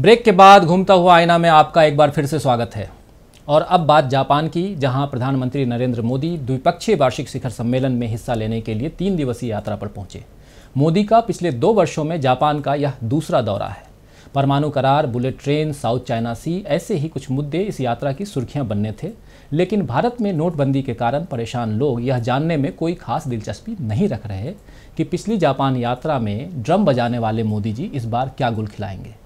Break के बाद घूमता हुआ आईना में आपका एक बार फिर से स्वागत है। और अब बात जापान की, जहाँ प्रधानमंत्री नरेंद्र मोदी द्विपक्षीय वार्षिक शिखर सम्मेलन में हिस्सा लेने के लिए तीन दिवसीय यात्रा पर पहुँचे। मोदी का पिछले दो वर्षों में जापान का यह दूसरा दौरा है। परमाणु करार, bullet train, South China Sea, ऐसे ही कुछ मुद्दे इस यात्रा की सुर्खियाँ बनने थे। लेकिन भारत में नोटबंदी के कारण परेशान लोग यह जानने में कोई खास दिलचस्पी नहीं रख रहे कि पिछली जापान यात्रा में ड्रम बजाने वाले मोदी जी इस बार क्या गुल खिलाएँगे।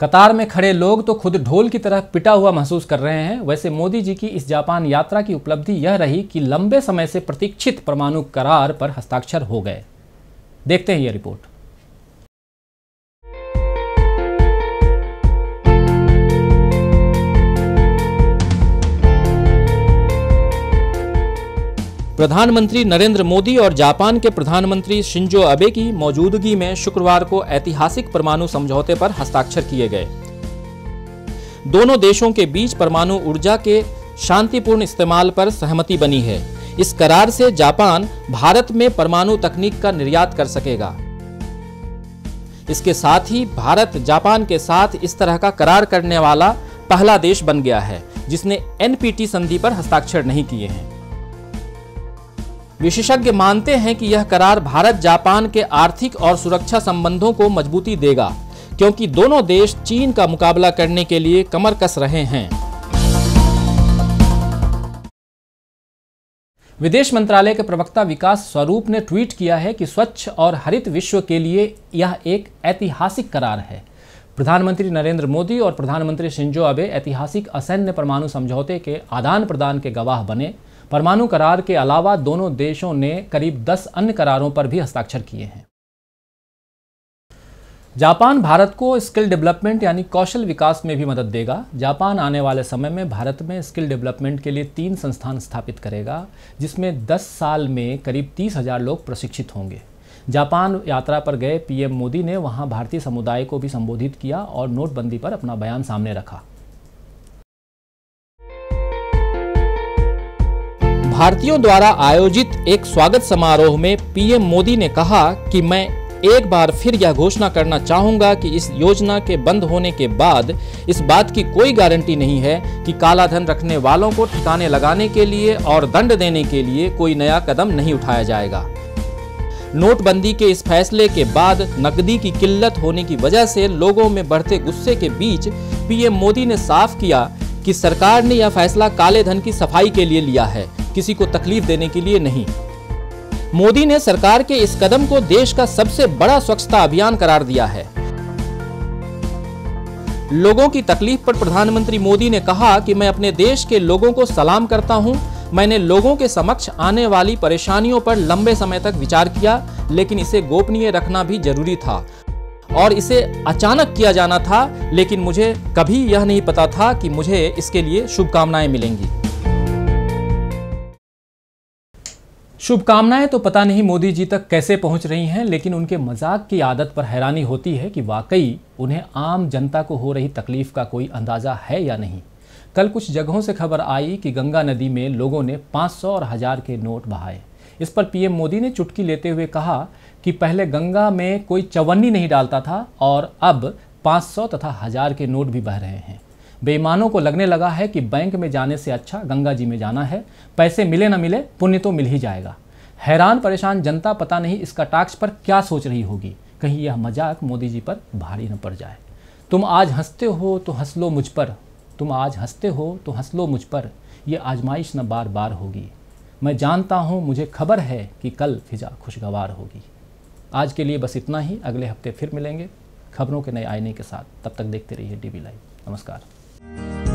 कतार में खड़े लोग तो खुद ढोल की तरह पिटा हुआ महसूस कर रहे हैं। वैसे मोदी जी की इस जापान यात्रा की उपलब्धि यह रही कि लंबे समय से प्रतीक्षित परमाणु करार पर हस्ताक्षर हो गए। देखते हैं यह रिपोर्ट। प्रधानमंत्री नरेंद्र मोदी और जापान के प्रधानमंत्री शिंजो अबे की मौजूदगी में शुक्रवार को ऐतिहासिक परमाणु समझौते पर हस्ताक्षर किए गए। दोनों देशों के बीच परमाणु ऊर्जा के शांतिपूर्ण इस्तेमाल पर सहमति बनी है। इस करार से जापान भारत में परमाणु तकनीक का निर्यात कर सकेगा। इसके साथ ही भारत जापान के साथ इस तरह का करार करने वाला पहला देश बन गया है, जिसने एनपीटी संधि पर हस्ताक्षर नहीं किए हैं। विशेषज्ञ मानते हैं कि यह करार भारत, जापान के आर्थिक और सुरक्षा संबंधों को मजबूती देगा, क्योंकि दोनों देश चीन का मुकाबला करने के लिए कमर कस रहे हैं। विदेश मंत्रालय के प्रवक्ता विकास स्वरूप ने ट्वीट किया है कि स्वच्छ और हरित विश्व के लिए यह एक ऐतिहासिक करार है। प्रधानमंत्री नरेंद्र मोदी और प्रधानमंत्री शिंजो अबे ऐतिहासिक असैन्य परमाणु समझौते के आदान प्रदान के गवाह बने। परमाणु करार के अलावा दोनों देशों ने करीब 10 अन्य करारों पर भी हस्ताक्षर किए हैं। जापान भारत को स्किल डेवलपमेंट यानी कौशल विकास में भी मदद देगा। जापान आने वाले समय में भारत में स्किल डेवलपमेंट के लिए तीन संस्थान स्थापित करेगा, जिसमें 10 साल में करीब तीस हज़ार लोग प्रशिक्षित होंगे। जापान यात्रा पर गए पीएम मोदी ने वहाँ भारतीय समुदाय को भी संबोधित किया और नोटबंदी पर अपना बयान सामने रखा। भारतीयों द्वारा आयोजित एक स्वागत समारोह में पीएम मोदी ने कहा कि मैं एक बार फिर यह घोषणा करना चाहूँगा कि इस योजना के बंद होने के बाद इस बात की कोई गारंटी नहीं है कि काला धन रखने वालों को ठिकाने लगाने के लिए और दंड देने के लिए कोई नया कदम नहीं उठाया जाएगा। नोटबंदी के इस फैसले के बाद नकदी की किल्लत होने की वजह से लोगों में बढ़ते गुस्से के बीच पीएम मोदी ने साफ़ किया कि सरकार ने यह फैसला काले धन की सफ़ाई के लिए लिया है। किसी को तकलीफ़ देने के लिए नहीं। मोदी ने सरकार के इस कदम को देश का सबसे बड़ा स्वच्छता अभियान करार दिया है। लोगों की तकलीफ़ पर प्रधानमंत्री मोदी ने कहा कि मैं अपने देश के लोगों को सलाम करता हूँ। मैंने लोगों के समक्ष आने वाली परेशानियों पर लंबे समय तक विचार किया, लेकिन इसे गोपनीय रखना भी ज़रूरी था और इसे अचानक किया जाना था, लेकिन मुझे कभी यह नहीं पता था कि मुझे इसके लिए शुभकामनाएँ मिलेंगी। शुभकामनाएँ तो पता नहीं मोदी जी तक कैसे पहुँच रही हैं, लेकिन उनके मज़ाक की आदत पर हैरानी होती है कि वाकई उन्हें आम जनता को हो रही तकलीफ़ का कोई अंदाज़ा है या नहीं। कल कुछ जगहों से खबर आई कि गंगा नदी में लोगों ने 500 और हज़ार के नोट बहाए। इस पर पीएम मोदी ने चुटकी लेते हुए कहा कि पहले गंगा में कोई चवन्नी नहीं डालता था और अब 500 तथा हज़ार के नोट भी बह रहे हैं। बेईमानों को लगने लगा है कि बैंक में जाने से अच्छा गंगा जी में जाना है। पैसे मिले ना मिले, पुण्य तो मिल ही जाएगा। हैरान, परेशान जनता पता नहीं इसका टाक्स पर क्या सोच रही होगी। कहीं यह मज़ाक मोदी जी पर भारी न पड़ जाए। तुम आज हँसते हो तो हंस लो मुझ पर। तुम आज हँसते हो तो हंस लो मुझ पर। यह आजमाइश न बार बार होगी। मैं जानता हूँ मुझे खबर है कि कल फिजा खुशगवार होगी। आज के लिए बस इतना ही। अगले हफ़्ते फिर मिलेंगे। खबरों के नए आईने के साथ। तब तक देखते रहिए डी लाइव। नमस्कार। Thank you.